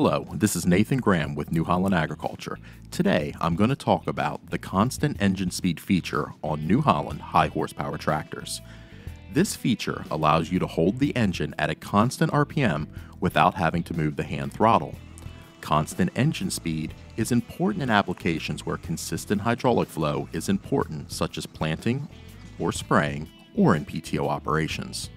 Hello, this is Nathan Graham with New Holland Agriculture. Today I'm going to talk about the constant engine speed feature on New Holland high horsepower tractors. This feature allows you to hold the engine at a constant RPM without having to move the hand throttle. Constant engine speed is important in applications where consistent hydraulic flow is important, such as planting or spraying or in PTO operations.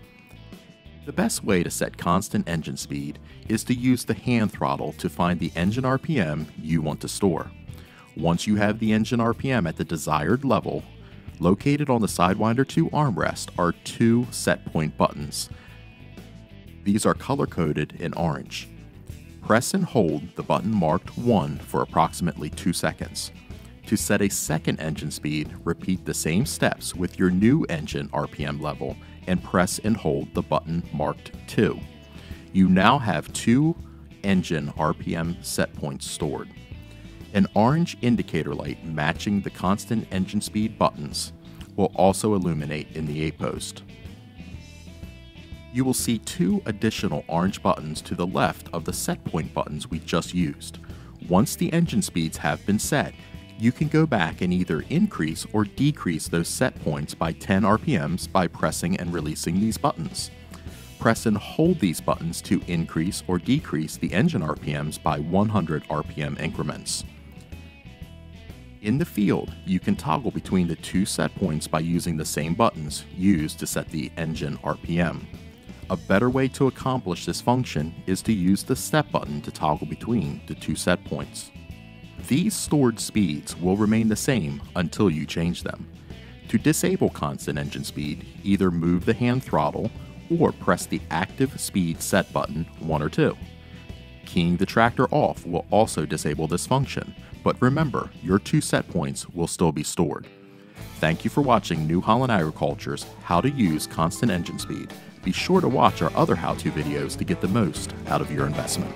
The best way to set constant engine speed is to use the hand throttle to find the engine RPM you want to store. Once you have the engine RPM at the desired level, located on the Sidewinder 2 armrest are two set point buttons. These are color coded in orange. Press and hold the button marked 1 for approximately 2 seconds. To set a second engine speed, repeat the same steps with your new engine RPM level and press and hold the button marked 2. You now have two engine RPM set points stored. An orange indicator light matching the constant engine speed buttons will also illuminate in the A post. You will see two additional orange buttons to the left of the set point buttons we just used. Once the engine speeds have been set, you can go back and either increase or decrease those set points by 10 RPMs by pressing and releasing these buttons. Press and hold these buttons to increase or decrease the engine RPMs by 100 RPM increments. In the field, you can toggle between the two set points by using the same buttons used to set the engine RPM. A better way to accomplish this function is to use the step button to toggle between the two set points. These stored speeds will remain the same until you change them. To disable constant engine speed, either move the hand throttle or press the active speed set button 1 or 2. Keying the tractor off will also disable this function, but remember, your two set points will still be stored. Thank you for watching New Holland Agriculture's How to Use Constant Engine Speed. Be sure to watch our other how-to videos to get the most out of your investment.